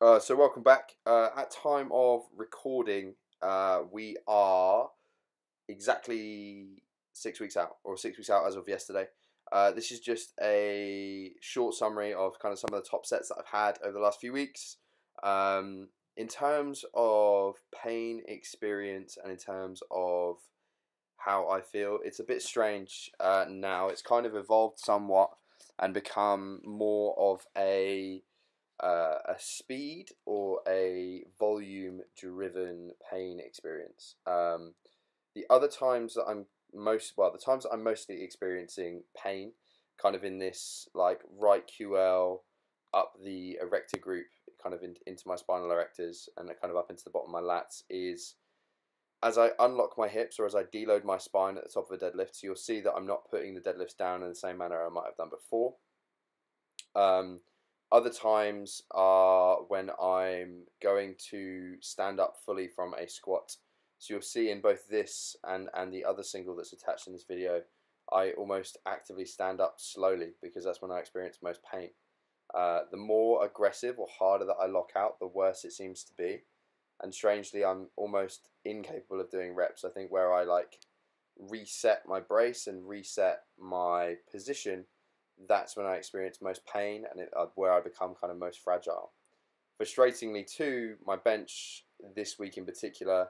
Uh, so welcome back. Uh, at time of recording, uh, we are exactly six weeks out, or six weeks out as of yesterday. Uh, this is just a short summary of kind of some of the top sets that I've had over the last few weeks. Um, in terms of pain experience and in terms of how I feel, it's a bit strange uh, now. It's kind of evolved somewhat and become more of a uh, a speed or a volume driven pain experience. Um, the other times that I'm most well, the times that I'm mostly experiencing pain, kind of in this like right QL up the erector group, kind of in, into my spinal erectors and kind of up into the bottom of my lats is as I unlock my hips or as I deload my spine at the top of a deadlift, so you'll see that I'm not putting the deadlifts down in the same manner I might have done before. Um, other times are when I'm going to stand up fully from a squat. So you'll see in both this and, and the other single that's attached in this video, I almost actively stand up slowly because that's when I experience most pain. Uh, the more aggressive or harder that I lock out, the worse it seems to be. And strangely, I'm almost incapable of doing reps. I think where I like reset my brace and reset my position that's when I experience most pain and it, uh, where I become kind of most fragile. Frustratingly, too, my bench this week in particular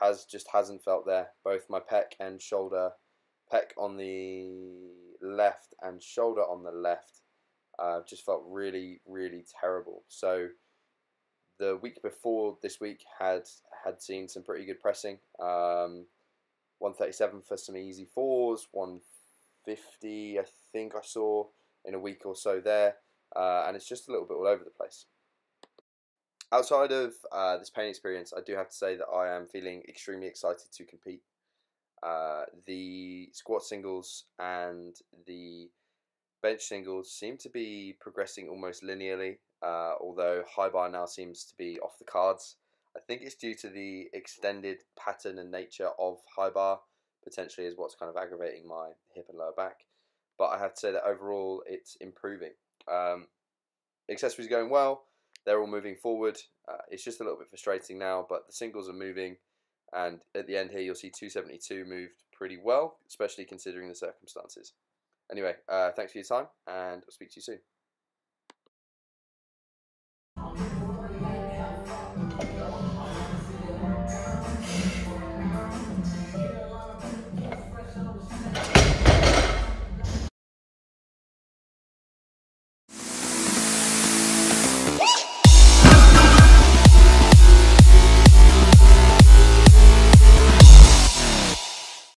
has just hasn't felt there. Both my pec and shoulder, pec on the left and shoulder on the left, uh, just felt really, really terrible. So the week before this week had had seen some pretty good pressing. Um, 137 for some easy fours, 150 I think I saw in a week or so there, uh, and it's just a little bit all over the place. Outside of uh, this pain experience, I do have to say that I am feeling extremely excited to compete. Uh, the squat singles and the bench singles seem to be progressing almost linearly, uh, although high bar now seems to be off the cards. I think it's due to the extended pattern and nature of high bar, potentially is what's kind of aggravating my hip and lower back but I have to say that overall it's improving. Um, accessories going well, they're all moving forward. Uh, it's just a little bit frustrating now, but the singles are moving, and at the end here you'll see 272 moved pretty well, especially considering the circumstances. Anyway, uh, thanks for your time, and I'll speak to you soon.